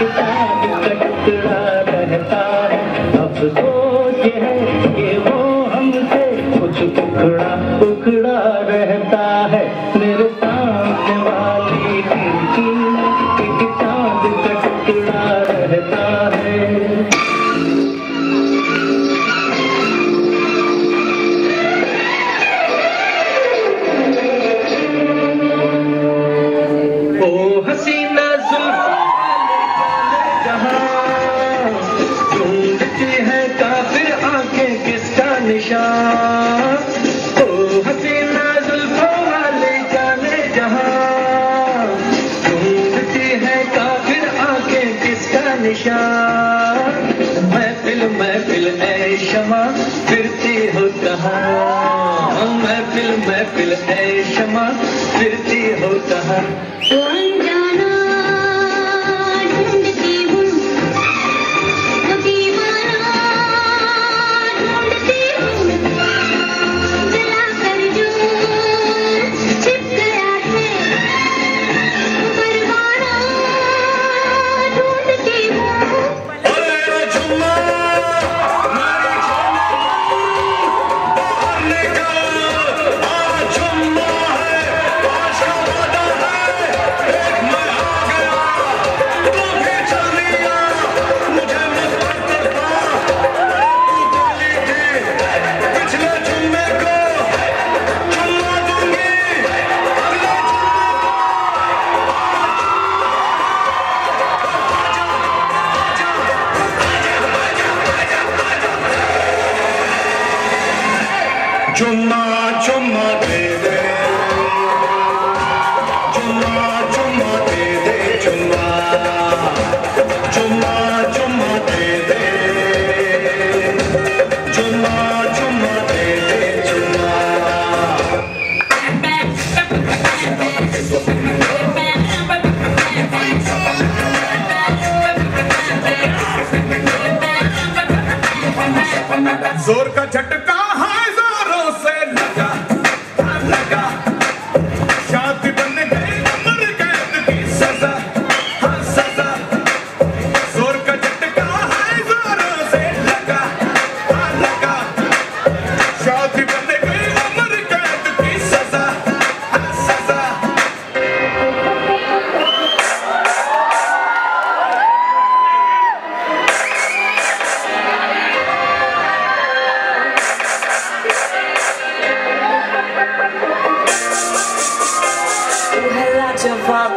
किताब रहता है अफसोस है वो हमसे कुछ उखड़ा उखड़ा रहता है मेरे सामने निशान। महफिल महफिल, ऐ शमा, फिरती हो कहा? महफिल महफिल, ऐ शमा, फिरती हो कहाँ? चुम्मा ज़ोर का झटका।